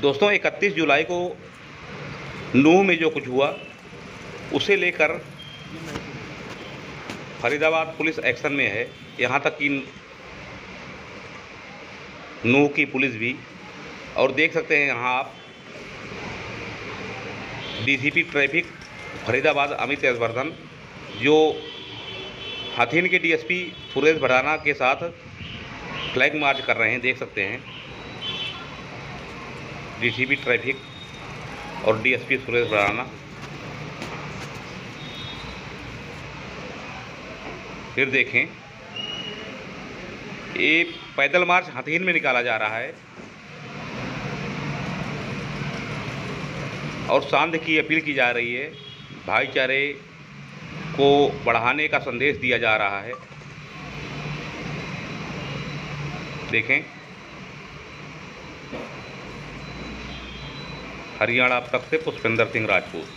दोस्तों 31 जुलाई को नूह में जो कुछ हुआ, उसे लेकर फरीदाबाद पुलिस एक्शन में है। यहाँ तक कि नूह की पुलिस भी। और देख सकते हैं यहाँ आप डीसीपी ट्रैफ़िक, फरीदाबाद अमित यशवर्धन, जो हथीन के डीएसपी सुरेश भड़ाना के साथ फ्लैग मार्च कर रहे हैं, देख सकते हैं। डीसीपी ट्रैफ़िक और डीएसपी सुरेश भड़ाना फिर देखें, ये पैदल मार्च हथीन में निकाला जा रहा है। और शांति की अपील की जा रही है, भाईचारे को बढ़ाने का संदेश दिया जा रहा है। देखें हरियाणा अब तक से पुष्पेंद्र सिंह राजपूत।